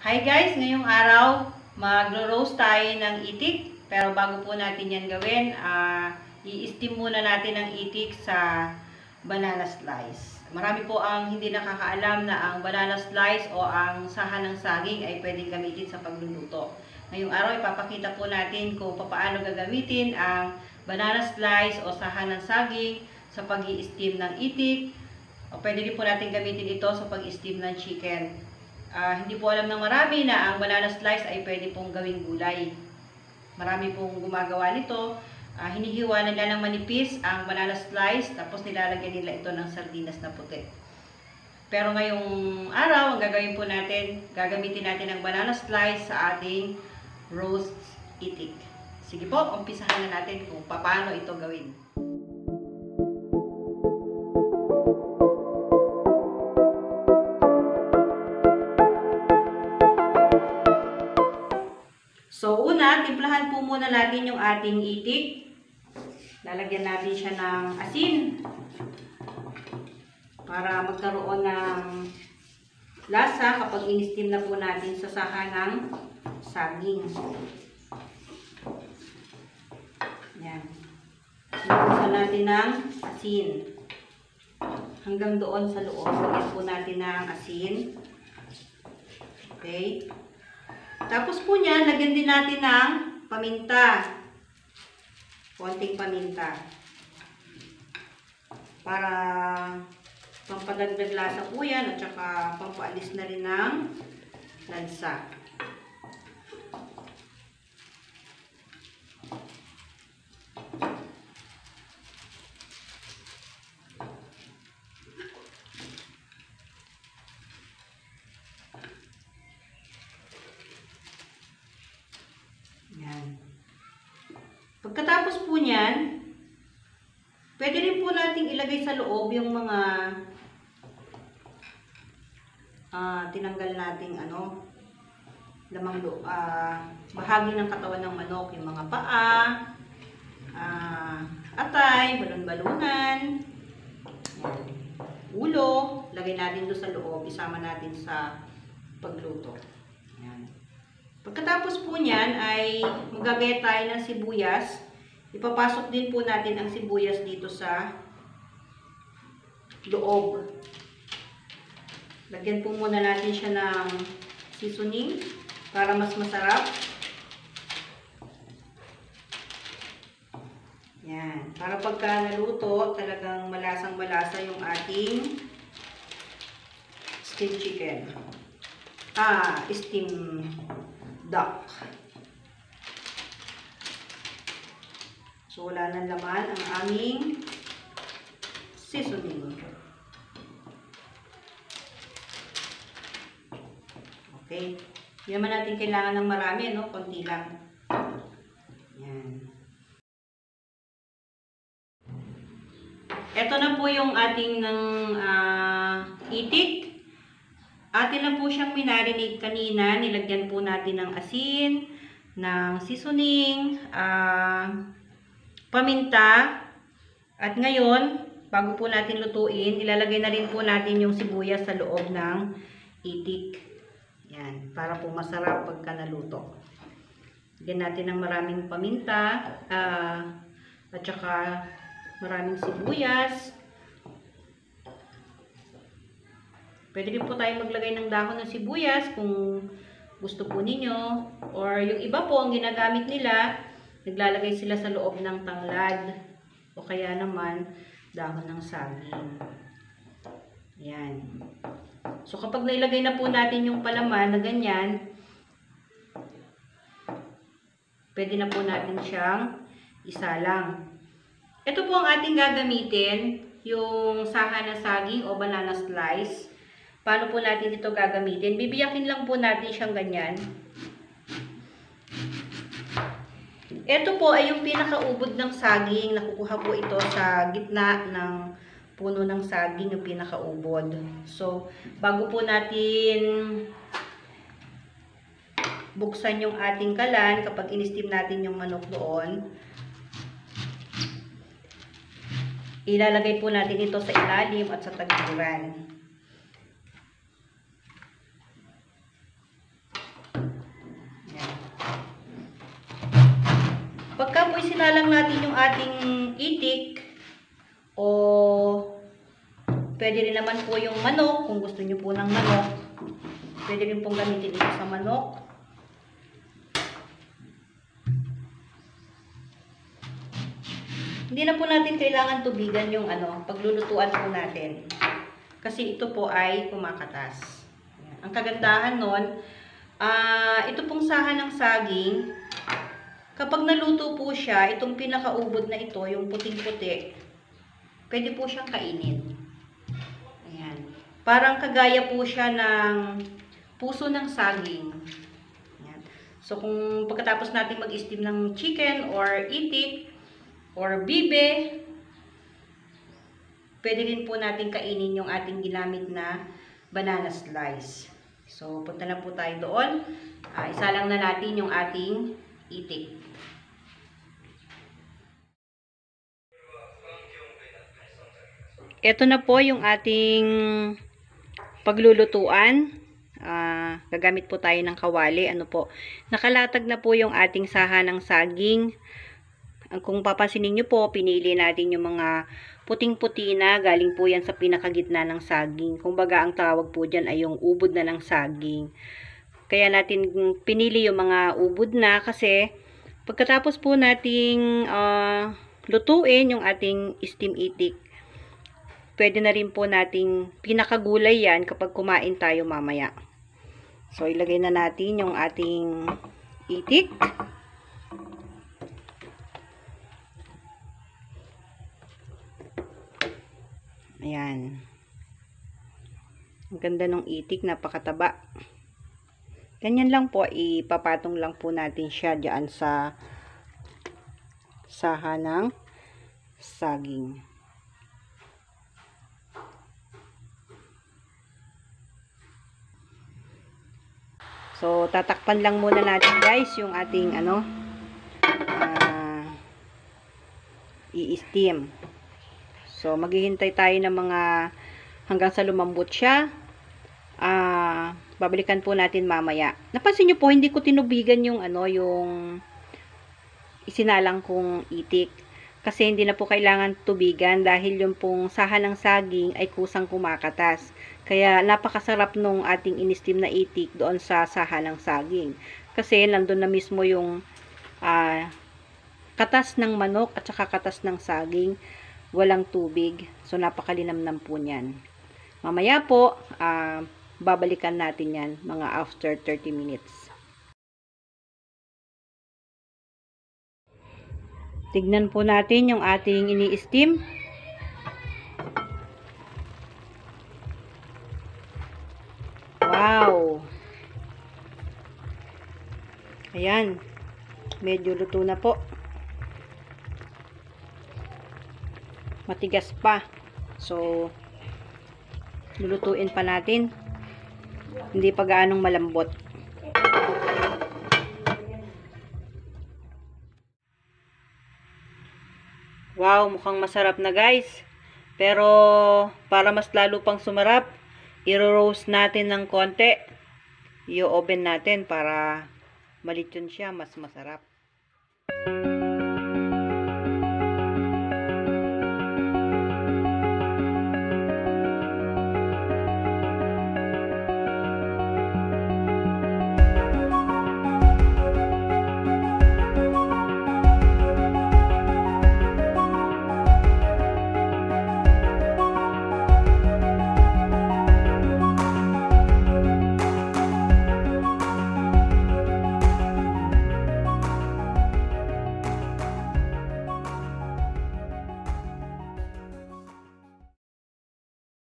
Hi guys, ngayong araw magro-roast tayo ng itik. Pero bago po natin yan gawin, ah, i-steam muna natin ang itik sa banana slice. Marami po ang hindi nakakaalam na ang banana slice o ang sahan ng saging ay pwedeng gamitin sa pagluluto. Ngayong araw ipapakita po natin kung paano gagamitin ang banana slice o sahan ng saging sa pag steam ng itik. O pwede din po natin gamitin ito sa pag steam ng chicken. Ah, hindi po alam ng marami na ang banana slice ay pwede pong gawing gulay. Marami pong gumagawa nito. Ah, hinihiwa nila ng manipis ang banana slice tapos nilalagyan nila ito ng sardinas na puti. Pero ngayong araw, ang gagawin po natin, gagamitin natin ang banana slice sa ating roast itik. Sige po, umpisahan na natin kung paano ito gawin. Timplahan po muna natin yung ating itik. Lalagyan natin siya ng asin para magkaroon ng lasa kapag in-steam na po natin sa saha ng saging. Yan. Sinukusan natin ng asin. Hanggang doon sa loob. Lagyan po natin ng asin. Okay. Tapos po niyan, lagyan din natin ng paminta. Konting paminta. Para pampadagdag lasa po yan at saka pampaalis na rin ng lansa. Pagkatapos po niyan, pwede rin po nating ilagay sa loob yung mga ah, tinanggal nating ano, lamang lo, ah, bahagi ng katawan ng manok, yung mga paa, ah, atay, balon-balunan, ulo, lagay natin doon sa loob, isama natin sa pagluto. Pagkatapos po niyan ay magagaya tayo ng sibuyas. Ipapasok din po natin ang sibuyas dito sa loob. Lagyan po muna natin siya ng seasoning para mas masarap. Yan. Para pagka naluto, talagang malasang malasa yung ating steam chicken. Ah, steam duck. So, wala nang laman ang aming seasoning. Okay. Hindi naman natin kailangan ng marami, no? Konti lang. Yan. Ito na po yung ating ng ah, itik. Atin na po siyang minarinate kanina. Nilagyan po natin ng asin, ng seasoning, ah, paminta. At ngayon, bago po natin lutuin, ilalagay na rin po natin yung sibuyas sa loob ng itik. Yan, para po masarap pagka naluto. Lagyan natin ng maraming paminta, ah, at saka maraming sibuyas. Pwede rin po tayo maglagay ng dahon ng sibuyas kung gusto po ninyo. Or yung iba po, ang ginagamit nila, naglalagay sila sa loob ng tanglad. O kaya naman, dahon ng saging. Yan. So, kapag nailagay na po natin yung palaman na ganyan, pwede na po natin siyang isalang. Ito po ang ating gagamitin, yung saha ng saging o banana slice. Paano po natin ito gagamitin? Bibiyakin lang po natin siyang ganyan. Ito po ay yung pinakaubod ng saging. Nakukuha po ito sa gitna ng puno ng saging, yung pinakaubod. So, bago po natin buksan yung ating kalan, kapag in-steam natin yung manok doon, ilalagay po natin ito sa ilalim at sa tagikuran. Pagka po isinalang natin yung ating itik, o pwede rin naman po yung manok, kung gusto nyo po ng manok. Pwede rin pong gamitin ito sa manok. Hindi na po natin kailangan tubigan yung ano, paglulutuan po natin. Kasi ito po ay kumakatas. Ang kagandahan nun, ah ito pong sahan ng saging, kapag naluto po siya, itong pinakaubod na ito, yung puting-puti, pwede po siyang kainin. Ayan. Parang kagaya po siya ng puso ng saging. Ayan. So, kung pagkatapos natin mag-steam ng chicken or itik or bibe, pwede rin po natin kainin yung ating ginamit na banana slice. So, punta na po tayo doon. Ah, isa lang na natin yung ating itik. Ito na po yung ating paglulutuan. Ah, gagamit po tayo ng kawali. Ano po? Nakalatag na po yung ating saha ng saging. Kung papansinin nyo po, pinili natin yung mga puting-puti na. Galing po yan sa pinakagitna ng saging. Kung baga, ang tawag po dyan ay yung ubod na ng saging. Kaya natin pinili yung mga ubod na kasi pagkatapos po nating ah, lutuin yung ating steam itik, pwede na rin po nating pinakagulay yan kapag kumain tayo mamaya. So, ilagay na natin yung ating itik. Ayan. Ang ganda ng itik, napakataba. Ganyan lang po, ipapatong lang po natin siya dyan sa saha ng saging. So, tatakpan lang muna natin guys yung ating ano ah, i-steam. So, maghihintay tayo ng mga hanggang sa lumambot siya. Ah, babalikan po natin mamaya. Napansin niyo po, hindi ko tinubigan yung ano, yung isinalang kong itik. Kasi hindi na po kailangan tubigan dahil yung pong saha ng saging ay kusang kumakatas. Kaya napakasarap nung ating inistim na itik doon sa saha ng saging. Kasi nandun na mismo yung ah, katas ng manok at saka katas ng saging. Walang tubig. So napakalinamnam po niyan. Mamaya po, ah, babalikan natin yan mga after 30 minutes. Tignan po natin yung ating ini-steam. Wow! Ayan. Medyo luto na po. Matigas pa. So, lulutuin pa natin. Hindi pa gaanong malambot. Wow, mukhang masarap na guys. Pero, para mas lalo pang sumarap, i-roast natin ng konti. I-oven natin para malityon siya, mas masarap.